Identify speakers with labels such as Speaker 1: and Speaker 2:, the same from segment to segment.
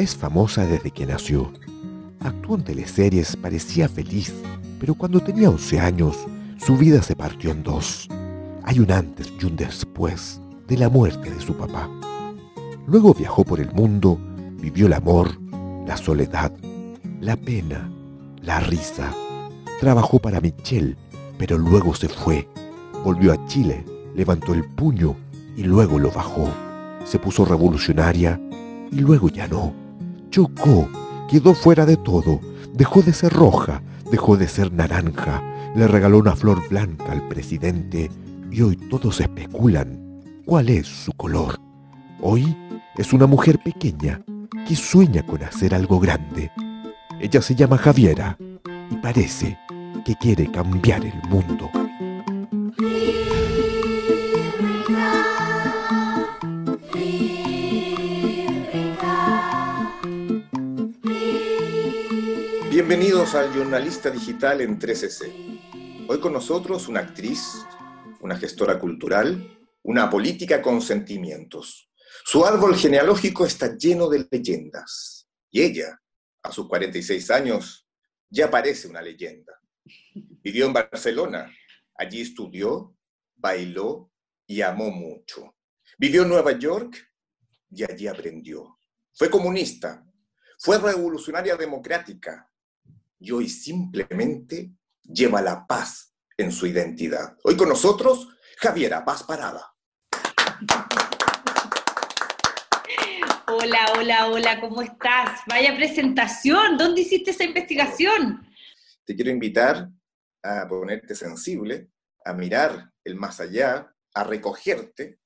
Speaker 1: Es famosa desde que nació. Actuó en teleseries, parecía feliz, pero cuando tenía 11 años, su vida se partió en dos. Hay un antes y un después de la muerte de su papá. Luego viajó por el mundo, vivió el amor, la soledad, la pena, la risa. Trabajó para Michelle, pero luego se fue. Volvió a Chile, levantó el puño y luego lo bajó. Se puso revolucionaria y luego ya no. Chocó, quedó fuera de todo, dejó de ser roja, dejó de ser naranja, le regaló una flor blanca al presidente y hoy todos especulan cuál es su color. Hoy es una mujer pequeña que sueña con hacer algo grande. Ella se llama Javiera y parece que quiere cambiar el mundo.
Speaker 2: Bienvenidos al Jornalista Digital en 3C. Hoy con nosotros una actriz, una gestora cultural, una política con sentimientos. Su árbol genealógico está lleno de leyendas. Y ella, a sus 46 años, ya parece una leyenda. Vivió en Barcelona. Allí estudió, bailó y amó mucho. Vivió en Nueva York y allí aprendió. Fue comunista. Fue revolucionaria democrática y hoy simplemente lleva la paz en su identidad. Hoy con nosotros, Javiera Paz Parada.
Speaker 3: Hola, hola, hola, ¿cómo estás? Vaya presentación, ¿dónde hiciste esa investigación?
Speaker 2: Te quiero invitar a ponerte sensible, a mirar el más allá, a recogerte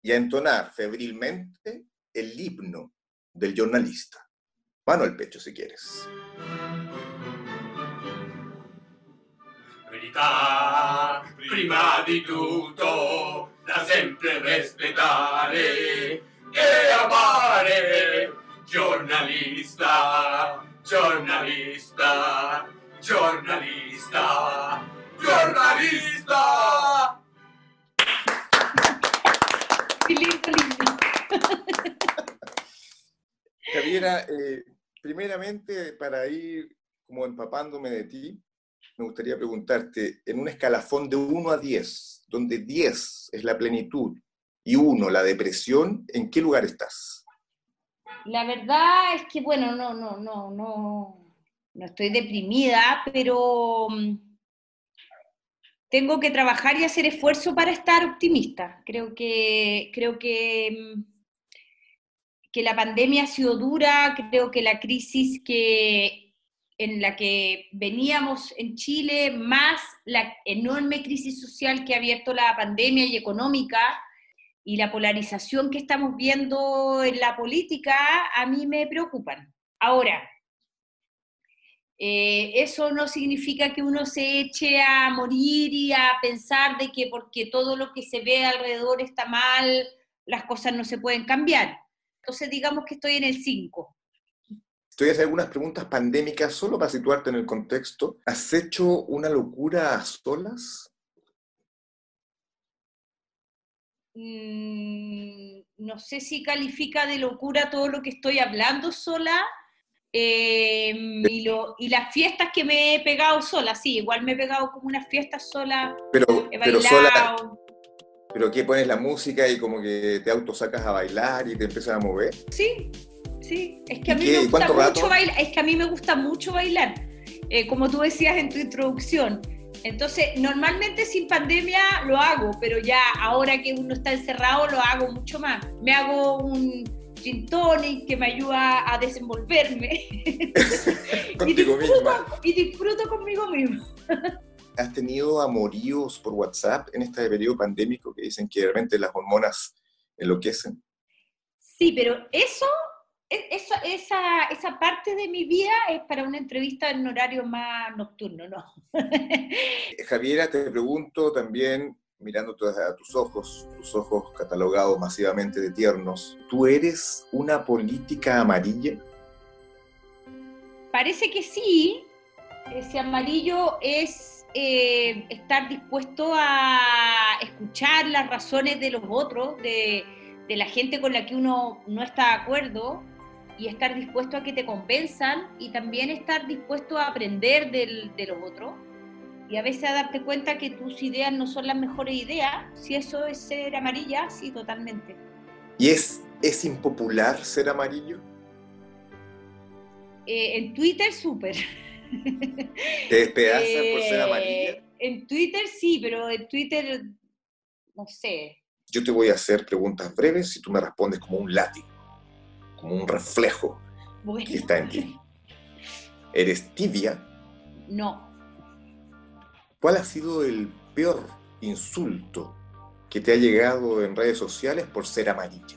Speaker 2: y a entonar febrilmente el himno del jornalista. Mano al pecho si quieres.
Speaker 4: Verità, prima di tutto, da sempre rispettare e amare. Giornalista, giornalista, giornalista, giornalista.
Speaker 2: Javiera, eh, primeramente para ir como empapándome de ti, me gustaría preguntarte, en un escalafón de 1 a 10, donde 10 es la plenitud y 1 la depresión, ¿en qué lugar estás?
Speaker 3: La verdad es que, bueno, no, no, no, no, no estoy deprimida, pero mm, tengo que trabajar y hacer esfuerzo para estar optimista. Creo que, creo que, mm, que la pandemia ha sido dura, creo que la crisis que en la que veníamos en Chile, más la enorme crisis social que ha abierto la pandemia y económica y la polarización que estamos viendo en la política, a mí me preocupan. Ahora, eh, eso no significa que uno se eche a morir y a pensar de que porque todo lo que se ve alrededor está mal, las cosas no se pueden cambiar. Entonces digamos que estoy en el 5.
Speaker 2: Te voy a hacer algunas preguntas pandémicas solo para situarte en el contexto. ¿Has hecho una locura a solas?
Speaker 3: Mm, no sé si califica de locura todo lo que estoy hablando sola. Em, y, y, las fiestas que me he pegado sola, sí, igual me he pegado como unas fiestas sola.
Speaker 2: Pero, pero sola. ¿Pero qué pones la música y como que te autosacas a bailar y te empiezas a mover?
Speaker 3: Sí, Sí, es que a mí me gusta mucho bailar, es que a mí me gusta mucho bailar, eh, como tú decías en tu introducción. Entonces, normalmente sin pandemia lo hago, pero ya ahora que uno está encerrado lo hago mucho más. Me hago un gin tonic que me ayuda a desenvolverme. y, disfruto, y disfruto conmigo mismo.
Speaker 2: ¿Has tenido amoríos por WhatsApp en este periodo pandémico que dicen que de repente las hormonas enloquecen?
Speaker 3: Sí, pero eso esa, esa, esa, parte de mi vida es para una entrevista en horario más nocturno, ¿no?
Speaker 2: Javiera, te pregunto también, mirando a tus ojos, tus ojos catalogados masivamente de tiernos, ¿tú eres una política amarilla?
Speaker 3: Parece que sí. Ese amarillo es eh, estar dispuesto a escuchar las razones de los otros, de, de la gente con la que uno no está de acuerdo, y estar dispuesto a que te convenzan y también estar dispuesto a aprender del, de los otros y a veces a darte cuenta que tus ideas no son las mejores ideas. Si eso es ser amarilla, sí, totalmente.
Speaker 2: ¿Y es, es impopular ser amarillo?
Speaker 3: Eh, en Twitter, súper.
Speaker 2: ¿Te despedazas por ser
Speaker 3: Eh,
Speaker 2: amarilla?
Speaker 3: En Twitter sí, pero en Twitter, no sé.
Speaker 2: Yo te voy a hacer preguntas breves y tú me respondes como un látigo, como un reflejo
Speaker 3: Bueno,
Speaker 2: que está en ti. ¿Eres tibia?
Speaker 3: No.
Speaker 2: ¿Cuál ha sido el peor insulto que te ha llegado en redes sociales por ser amarilla?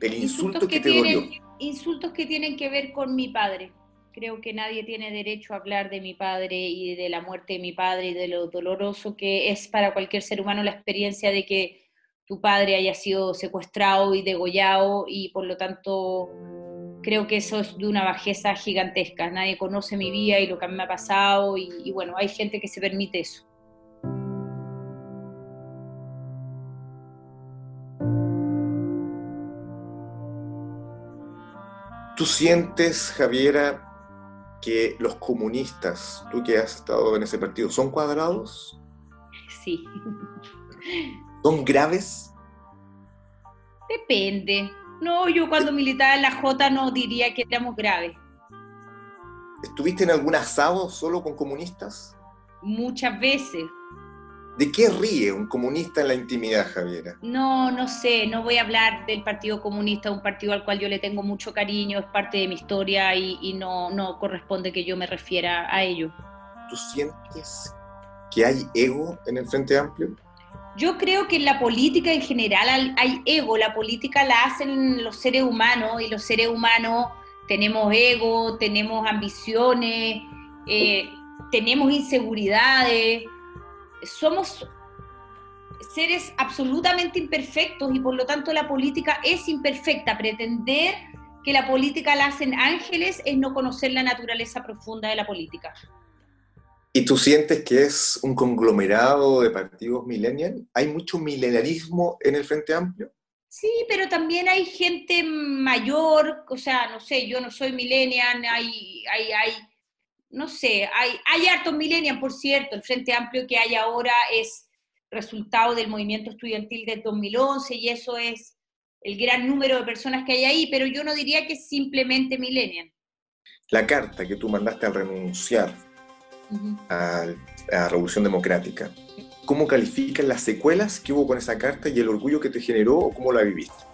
Speaker 2: El insulto que te
Speaker 3: tienen,
Speaker 2: dolió.
Speaker 3: Insultos que tienen que ver con mi padre. Creo que nadie tiene derecho a hablar de mi padre y de la muerte de mi padre y de lo doloroso que es para cualquier ser humano la experiencia de que tu padre haya sido secuestrado y degollado y por lo tanto creo que eso es de una bajeza gigantesca. Nadie conoce mi vida y lo que a mí me ha pasado y, y bueno, hay gente que se permite eso.
Speaker 2: ¿Tú sientes, Javiera, que los comunistas, tú que has estado en ese partido, son cuadrados?
Speaker 3: Sí.
Speaker 2: ¿Son graves?
Speaker 3: Depende. No, yo cuando militaba en la J no diría que éramos graves.
Speaker 2: ¿Estuviste en algún asado solo con comunistas?
Speaker 3: Muchas veces.
Speaker 2: ¿De qué ríe un comunista en la intimidad, Javiera?
Speaker 3: No, no sé, no voy a hablar del Partido Comunista, un partido al cual yo le tengo mucho cariño, es parte de mi historia y, y no, no corresponde que yo me refiera a ello.
Speaker 2: ¿Tú sientes que hay ego en el Frente Amplio?
Speaker 3: Yo creo que en la política en general hay- ego, la política la hacen los seres humanos y los seres humanos tenemos ego, tenemos ambiciones, eh, tenemos inseguridades, somos seres absolutamente imperfectos y por lo tanto la política es imperfecta. Pretender que la política la hacen ángeles es no conocer la naturaleza profunda de la política.
Speaker 2: ¿Y tú sientes que es un conglomerado de partidos millennial? ¿Hay mucho milenarismo en el Frente Amplio?
Speaker 3: Sí, pero también hay gente mayor, o sea, no sé, yo no soy millennial, hay, hay, hay no sé, hay, hay hartos millennials, por cierto, el Frente Amplio que hay ahora es resultado del movimiento estudiantil del 2011 y eso es el gran número de personas que hay ahí, pero yo no diría que es simplemente millennial.
Speaker 2: La carta que tú mandaste al renunciar A la Revolución Democrática, ¿cómo calificas las secuelas que hubo con esa carta y el orgullo que te generó o cómo la viviste?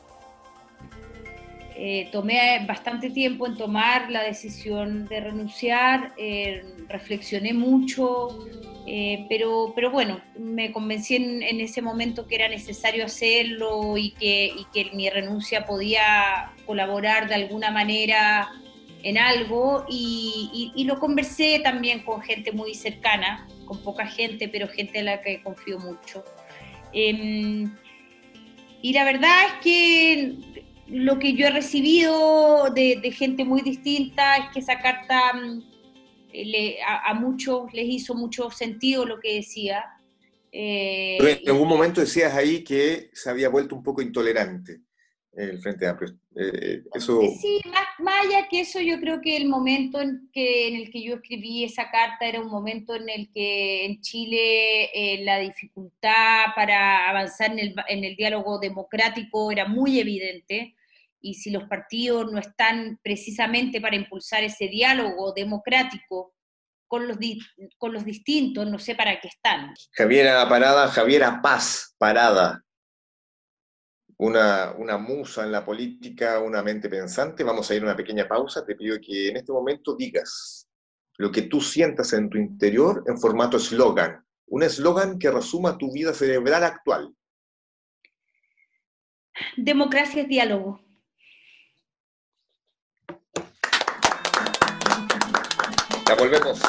Speaker 3: Eh, tomé bastante tiempo en tomar la decisión de renunciar, eh, reflexioné mucho, eh, pero, pero bueno, me convencí en, en ese momento que era necesario hacerlo y que, y que mi renuncia podía colaborar de alguna manera en algo y, lo conversé también con gente muy cercana, con poca gente, pero gente a la que confío mucho. Em, y la verdad es que lo que yo he recibido de, gente muy distinta es que esa carta mm, le- a, muchos les hizo mucho sentido lo que decía. Eh,
Speaker 2: en algún momento decías ahí que se había vuelto un poco intolerante el Frente Amplio. Eh, eso,
Speaker 3: Sí, más, más allá que eso, yo creo que el momento en, que, en el que yo escribí esa carta era un momento en el que en Chile eh, la dificultad para avanzar en el, en el diálogo democrático era muy evidente y si los partidos no están precisamente para impulsar ese diálogo democrático con los, di- con los distintos, no sé para qué están.
Speaker 2: Javiera Parada, Javiera Paz Parada, una, una musa en la política, una mente pensante. Vamos a ir a una pequeña pausa. Te pido que en este momento digas lo que tú sientas en tu interior en formato eslogan. Un eslogan que resuma tu vida cerebral actual.
Speaker 3: Democracia es diálogo.
Speaker 2: Ya volvemos.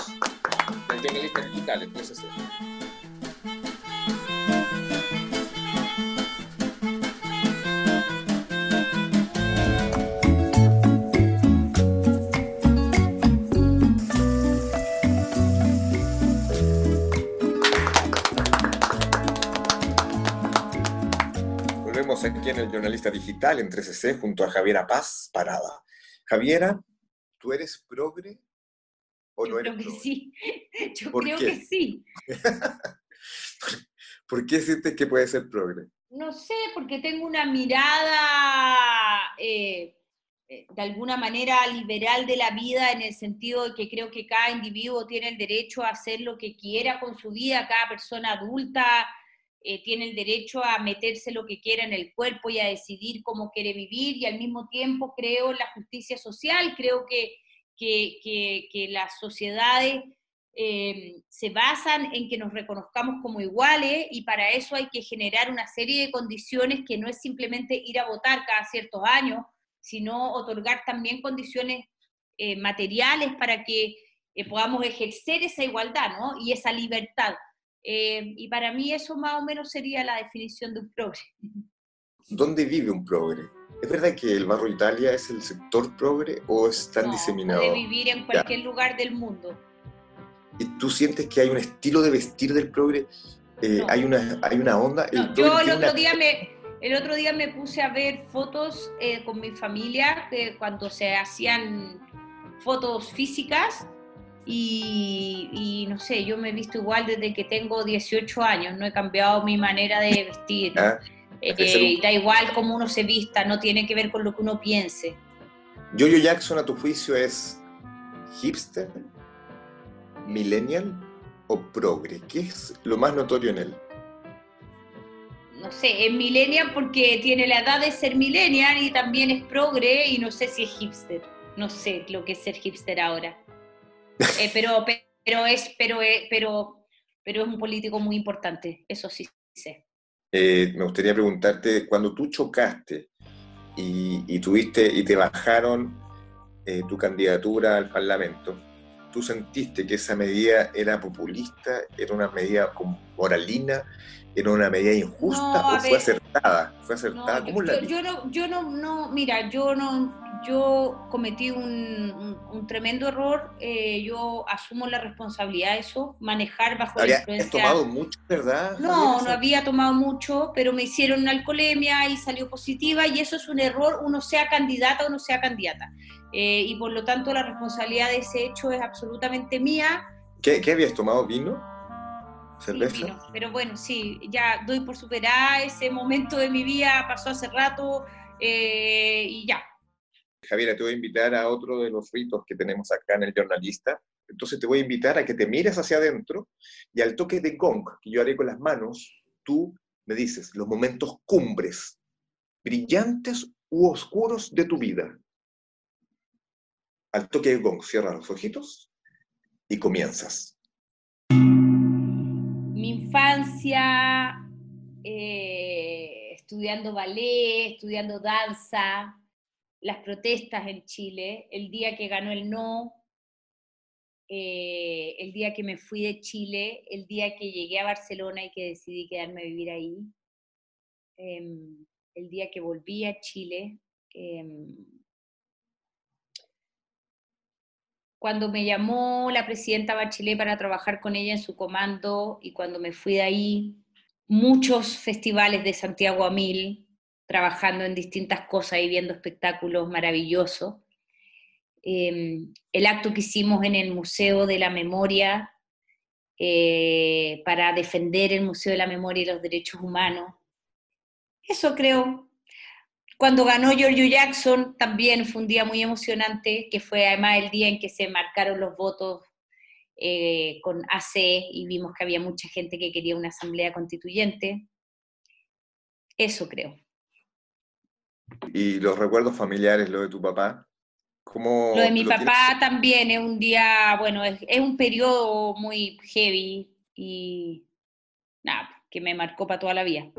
Speaker 2: Aquí en el Jornalista Digital en 3CC junto a Javiera Paz Parada. Javiera, ¿tú eres progre o
Speaker 3: Yo
Speaker 2: no eres
Speaker 3: creo que
Speaker 2: progre?
Speaker 3: sí. Yo
Speaker 2: ¿Por
Speaker 3: creo
Speaker 2: qué?
Speaker 3: que sí.
Speaker 2: ¿Por qué sientes que puede ser progre?
Speaker 3: No sé, porque tengo una mirada eh, eh, de alguna manera liberal de la vida en el sentido de que creo que cada individuo tiene el derecho a hacer lo que quiera con su vida, cada persona adulta eh, tiene el derecho a meterse lo que quiera en el cuerpo y a decidir cómo quiere vivir y al mismo tiempo creo en la justicia social, creo que, que, que- las sociedades eh, se basan en que nos reconozcamos como iguales y para eso hay que generar una serie de condiciones que no es simplemente ir a votar cada ciertos años, sino otorgar también condiciones eh, materiales para que eh, podamos ejercer esa igualdad ¿no? y esa libertad. Eh, y para mí eso más o menos sería la definición de un progre.
Speaker 2: ¿Dónde vive un progre? ¿Es verdad que el barrio Italia es el sector progre o es tan
Speaker 3: No,
Speaker 2: diseminado?
Speaker 3: Puede vivir en cualquier lugar del mundo.
Speaker 2: ¿Y tú sientes que hay un estilo de vestir del progre? Eh,
Speaker 3: No.
Speaker 2: hay, una, ¿Hay una onda?
Speaker 3: No,
Speaker 2: progre
Speaker 3: yo el otro,
Speaker 2: una-
Speaker 3: día me, el otro día me puse a ver fotos eh, con mi familia de cuando se hacían fotos físicas y, y no sé, yo me he visto igual desde que tengo 18 años, no he cambiado mi manera de vestir.
Speaker 2: Ah,
Speaker 3: Eh, da igual cómo uno se vista, no tiene que ver con lo que uno piense.
Speaker 2: Jojo Jackson, a tu juicio, es hipster, millennial o progre? ¿Qué es lo más notorio en él?
Speaker 3: no sé, es millennial porque tiene la edad de ser millennial y también es progre y no sé si es hipster. No sé lo que es ser hipster ahora. Eh, pero, pero es, pero, eh, pero, pero es un político muy importante, eso sí sé.
Speaker 2: Eh, me gustaría preguntarte, cuando tú chocaste y, y tuviste y te bajaron eh, tu candidatura al Parlamento, ¿tú sentiste que esa medida era populista, era una medida moralina, era una medida injusta
Speaker 3: No,
Speaker 2: o fue acertada? ¿Fue
Speaker 3: No,
Speaker 2: acertada?
Speaker 3: yo,
Speaker 2: ¿Cómo la
Speaker 3: yo- yo no, yo no, no, mira, yo no, yo cometí un, un- un tremendo error, eh, yo asumo la responsabilidad de eso, manejar bajo la influencia...
Speaker 2: ¿Has tomado mucho, verdad?
Speaker 3: No, no había tomado mucho, pero me hicieron una alcoholemia y salió positiva y eso es un error, uno sea candidata o no sea candidata. Eh, y por lo tanto la responsabilidad de ese hecho es absolutamente mía.
Speaker 2: ¿Qué, qué habías tomado? ¿Vino?
Speaker 3: Sí. Pero bueno, sí, ya doy por superada ese momento de mi vida, pasó hace rato eh, y ya.
Speaker 2: Javiera, te voy a invitar a otro de los ritos que tenemos acá en el Jornalista. Entonces te voy a invitar a que te mires hacia adentro y al toque de gong que yo haré con las manos, tú me dices los momentos cumbres, brillantes u oscuros de tu vida. Al toque de gong, cierra los ojitos y comienzas.
Speaker 3: Mi infancia, eh, estudiando ballet, estudiando danza, las protestas en Chile, el día que ganó el no, eh, el día que me fui de Chile, el día que llegué a Barcelona y que decidí quedarme a vivir ahí, em, el día que volví a Chile, em, cuando me llamó la presidenta Bachelet para trabajar con ella en su comando y cuando me fui de ahí, muchos festivales de Santiago a Mil, trabajando en distintas cosas y viendo espectáculos maravillosos. Eh, el acto que hicimos en el Museo de la Memoria eh, para defender el Museo de la Memoria y los Derechos Humanos. Eso creo. Cuando ganó Giorgio Jackson también fue un día muy emocionante, que fue además el día en que se marcaron los votos eh, con AC y vimos que había mucha gente que quería una asamblea constituyente. Eso creo.
Speaker 2: Y los recuerdos familiares, lo de tu papá. ¿Cómo
Speaker 3: Lo de mi
Speaker 2: lo
Speaker 3: papá también es un día, bueno, es, es un periodo muy heavy y nada, que me marcó para toda la vida.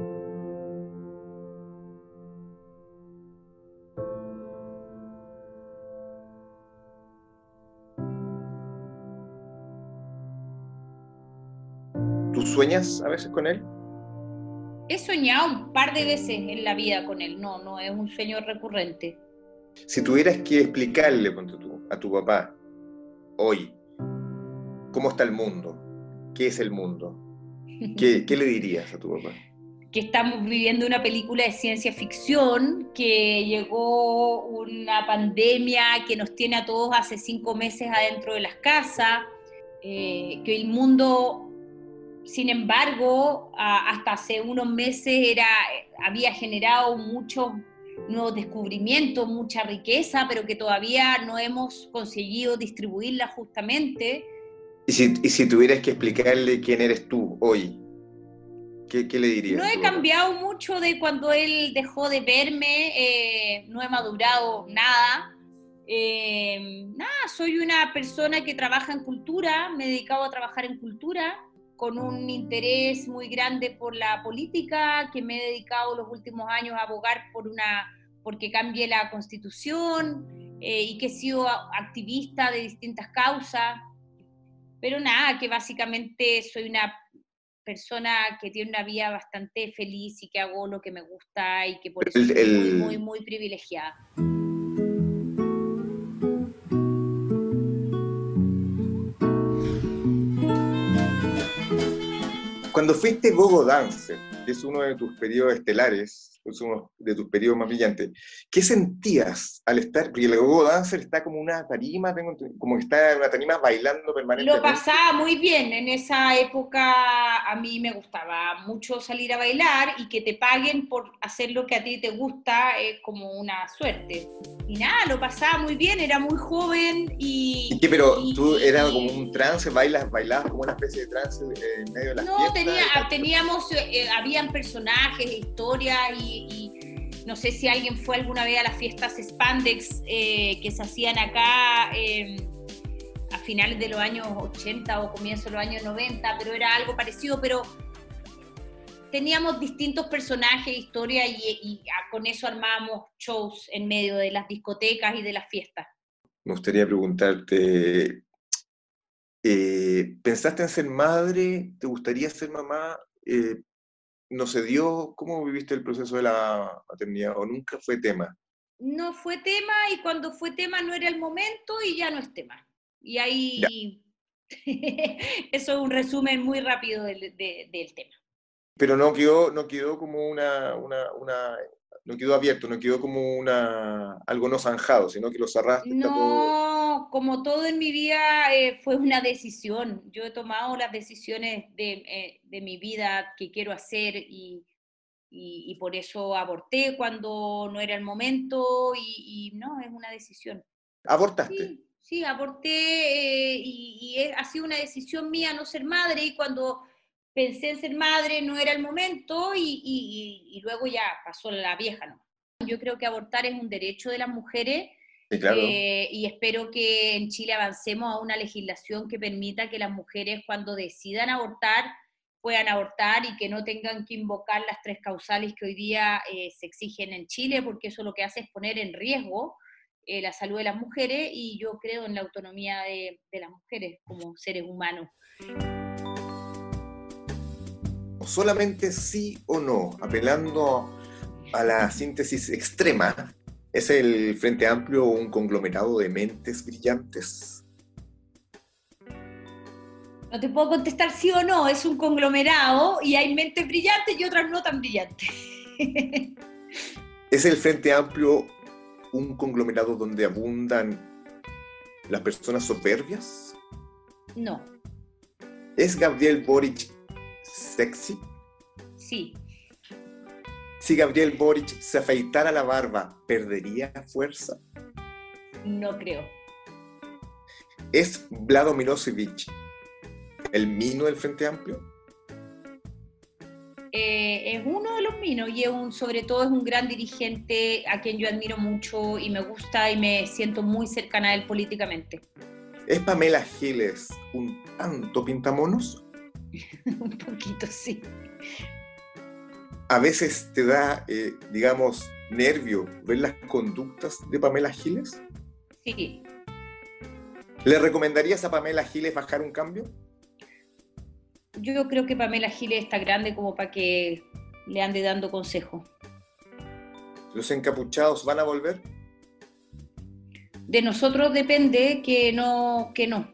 Speaker 2: ¿Tú sueñas a veces con él?
Speaker 3: He soñado un par de veces en la vida con él, no, no es un sueño recurrente.
Speaker 2: Si tuvieras que explicarle, ponte tú, a tu papá, hoy, cómo está el mundo, qué es el mundo, ¿qué, qué le dirías a tu papá?
Speaker 3: que estamos viviendo una película de ciencia ficción, que llegó una pandemia que nos tiene a todos hace cinco meses adentro de las casas, eh, que el mundo, sin embargo, hasta hace unos meses era, había generado muchos nuevos descubrimientos, mucha riqueza, pero que todavía no hemos conseguido distribuirla justamente.
Speaker 2: ¿Y si, y si tuvieras que explicarle quién eres tú hoy? ¿Qué, le dirías?
Speaker 3: No he cambiado mucho de cuando él dejó de verme, eh, no he madurado nada. Eh, nada, soy una persona que trabaja en cultura, me he dedicado a trabajar en cultura con un interés muy grande por la política, que me he dedicado los últimos años a abogar por una porque cambie la constitución eh, y que he sido activista de distintas causas. Pero nada, que básicamente soy una persona que tiene una vida bastante feliz y que hago lo que me gusta y que por eso soy muy, muy, muy privilegiada.
Speaker 2: Cuando fuiste Gogo Dancer, que es uno de tus periodos estelares, es uno de tus periodos más brillantes. ¿Qué sentías al estar? Porque el gogo dancer está como una tarima, como que está una tarima bailando permanentemente.
Speaker 3: Lo pasaba muy bien. En esa época a mí me gustaba mucho salir a bailar y que te paguen por hacer lo que a ti te gusta es como una suerte. Y nada, lo pasaba muy bien, era muy joven y...
Speaker 2: ¿Y qué, pero tú eras como un trance, bailas, bailabas como una especie de trance en medio de las
Speaker 3: No, tenía, teníamos, eh, habían personajes, historias y y, no sé si alguien fue alguna vez a las fiestas Spandex eh, que se hacían acá em, a finales de los años 80 o comienzo de los años 90, pero era algo parecido, pero teníamos distintos personajes, historias y, con eso armábamos shows en medio de las discotecas y de las fiestas.
Speaker 2: Me gustaría preguntarte, eh, ¿pensaste en ser madre? ¿Te gustaría ser mamá? Eh, no se dio? ¿Cómo viviste el proceso de la maternidad o nunca fue tema?
Speaker 3: No fue tema y cuando fue tema no era el momento y ya no es tema. Y ahí, eso es un resumen muy rápido del, tema.
Speaker 2: Pero no quedó, no quedó como una, una, una, no quedó abierto, no quedó como una, algo no zanjado, sino que lo cerraste.
Speaker 3: No, como todo en mi vida eh, fue una decisión. Yo he tomado las decisiones de, eh, mi vida que quiero hacer y, y, por eso aborté cuando no era el momento y, no, es una decisión.
Speaker 2: ¿Abortaste?
Speaker 3: Sí, aborté eh, y, ha sido una decisión mía no ser madre y cuando pensé en ser madre, no era el momento y, luego ya pasó la vieja, ¿no? Yo creo que abortar es un derecho de las mujeres eh, y espero que en Chile avancemos a una legislación que permita que las mujeres cuando decidan abortar puedan abortar y que no tengan que invocar las tres causales que hoy día eh, se exigen en Chile, porque eso lo que hace es poner en riesgo eh, la salud de las mujeres y yo creo en la autonomía de las mujeres como seres humanos
Speaker 2: solamente sí o no, apelando a la síntesis extrema, ¿es el Frente Amplio un conglomerado de mentes brillantes?
Speaker 3: No te puedo contestar sí o no, es un conglomerado y hay mentes brillantes y otras no tan brillantes.
Speaker 2: ¿Es el Frente Amplio un conglomerado donde abundan las personas soberbias?
Speaker 3: No.
Speaker 2: ¿Es Gabriel Boric sexy?
Speaker 3: Sí.
Speaker 2: Si Gabriel Boric se afeitara la barba, ¿perdería fuerza?
Speaker 3: No creo.
Speaker 2: ¿Es Vlado Milosevic el mino del Frente Amplio?
Speaker 3: Eh, es uno de los minos y es un, sobre todo es un gran dirigente a quien yo admiro mucho y me gusta y me siento muy cercana a él políticamente.
Speaker 2: ¿Es Pamela Giles un tanto pintamonos?
Speaker 3: un poquito, sí.
Speaker 2: A veces te da, eh, digamos, nervio ver las conductas de Pamela Giles.
Speaker 3: Sí.
Speaker 2: ¿Le recomendarías a Pamela Giles bajar un cambio?
Speaker 3: Yo creo que Pamela Giles está grande como para que le ande dando consejo.
Speaker 2: ¿Los encapuchados van a volver?
Speaker 3: De nosotros depende que no, que no.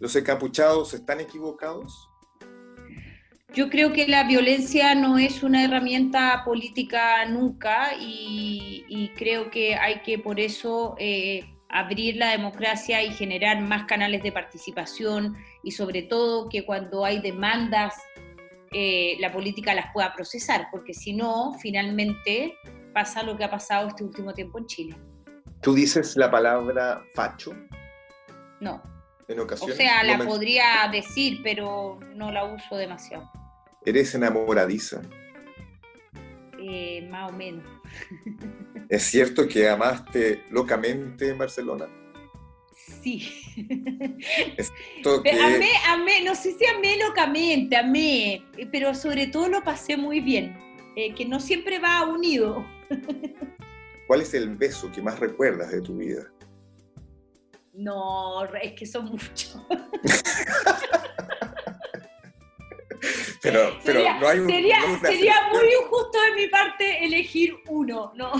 Speaker 2: ¿Los encapuchados están equivocados?
Speaker 3: Yo creo que la violencia no es una herramienta política nunca y, y creo que hay que por eso eh, abrir la democracia y generar más canales de participación y sobre todo que cuando hay demandas eh, la política las pueda procesar, porque si no, finalmente pasa lo que ha pasado este último tiempo en Chile.
Speaker 2: ¿Tú dices la palabra facho?
Speaker 3: No.
Speaker 2: En ocasiones.
Speaker 3: O sea, la
Speaker 2: ¿No me-
Speaker 3: podría decir, pero no la uso demasiado.
Speaker 2: ¿Eres enamoradiza?
Speaker 3: Eh, más o menos.
Speaker 2: ¿Es cierto que amaste locamente en Barcelona?
Speaker 3: Sí.
Speaker 2: Que-
Speaker 3: Pe- Amé, amé, no sé si amé locamente, amé, pero sobre todo lo pasé muy bien, eh, que no siempre va unido.
Speaker 2: ¿Cuál es el beso que más recuerdas de tu vida?
Speaker 3: No, es que son muchos.
Speaker 2: Pero, pero
Speaker 3: sería
Speaker 2: no hay un.
Speaker 3: sería,
Speaker 2: no hay una
Speaker 3: sería muy injusto de mi parte elegir uno, no,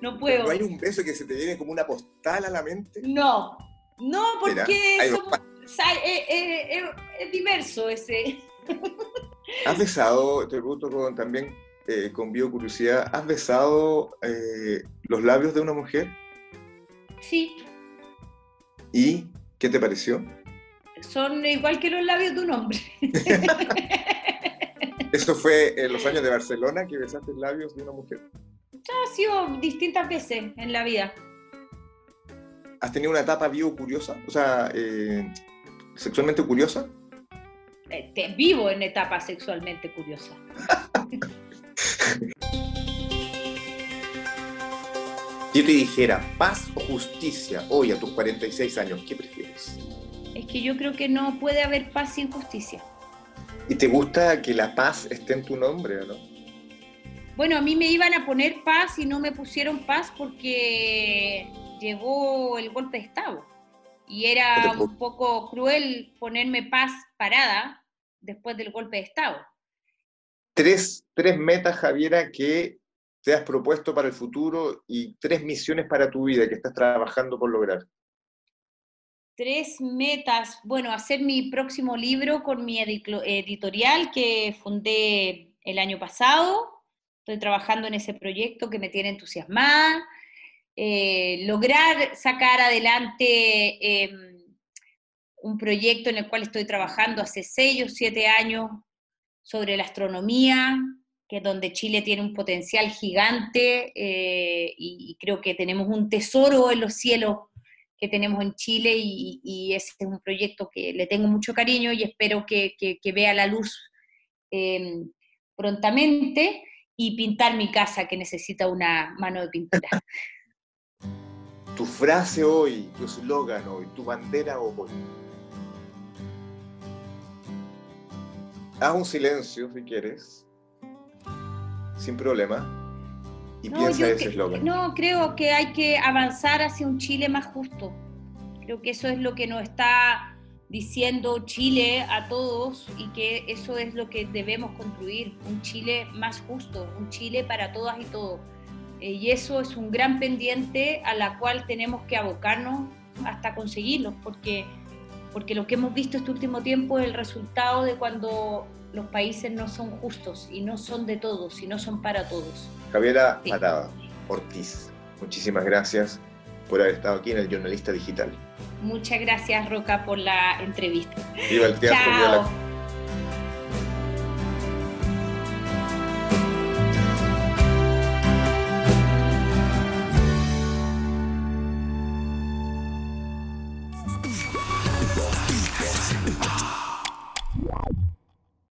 Speaker 3: no puedo.
Speaker 2: ¿No hay un beso que se te viene como una postal a la mente?
Speaker 3: No, no, porque
Speaker 2: hay
Speaker 3: somos- o sea, eh, eh, eh, es diverso ese.
Speaker 2: ¿Has besado, te pregunto con, también eh, con biocuriosidad, ¿has besado eh, los labios de una mujer?
Speaker 3: Sí,
Speaker 2: ¿Y qué te pareció?
Speaker 3: son igual que los labios de un hombre.
Speaker 2: ¿Eso fue en los años de Barcelona que besaste labios de una mujer?
Speaker 3: Ha sido distintas veces en la vida.
Speaker 2: ¿Has tenido una etapa biocuriosa? O sea, eh, sexualmente curiosa.
Speaker 3: Eh, te- vivo en etapa sexualmente curiosa.
Speaker 2: yo te dijera paz o justicia hoy a tus 46 años, ¿qué prefieres?
Speaker 3: Es que yo creo que no puede haber paz sin justicia.
Speaker 2: ¿Y te gusta que la paz esté en tu nombre o no?
Speaker 3: Bueno, a mí me iban a poner paz y no me pusieron paz porque llegó el golpe de Estado. Y era un poco cruel ponerme paz parada después del golpe de Estado.
Speaker 2: Tres, tres metas, Javiera, que te has propuesto para el futuro y tres misiones para tu vida que estás trabajando por lograr.
Speaker 3: Tres metas. Bueno, hacer mi próximo libro con mi editorial que fundé el año pasado. Estoy trabajando en ese proyecto que me tiene entusiasmada. Eh, lograr sacar adelante eh, un proyecto en el cual estoy trabajando hace seis o siete años sobre la astronomía, que donde Chile tiene un potencial gigante eh, y creo que tenemos un tesoro en los cielos que tenemos en Chile y, y ese es un proyecto que le tengo mucho cariño y espero que, que- que vea la luz eh, prontamente y pintar mi casa que necesita una mano de pintura.
Speaker 2: Tu frase hoy, tu eslogan hoy, tu bandera hoy. Haz un silencio si quieres, sin problema, y
Speaker 3: No,
Speaker 2: piensa ese eslogan.
Speaker 3: No, creo que hay que avanzar hacia un Chile más justo. Creo que eso es lo que nos está diciendo Chile a todos y que eso es lo que debemos construir, un Chile más justo, un Chile para todas y todos. Eh, y eso es un gran pendiente a la cual tenemos que abocarnos hasta conseguirlo, porque, porque lo que hemos visto este último tiempo es el resultado de cuando los países no son justos y no son de todos y no son para todos.
Speaker 2: Javiera
Speaker 3: Sí.
Speaker 2: Matada, Ortiz, muchísimas gracias por haber estado aquí en el Jornalista Digital.
Speaker 3: Muchas gracias, Roca, por la entrevista.
Speaker 2: Viva el teatro,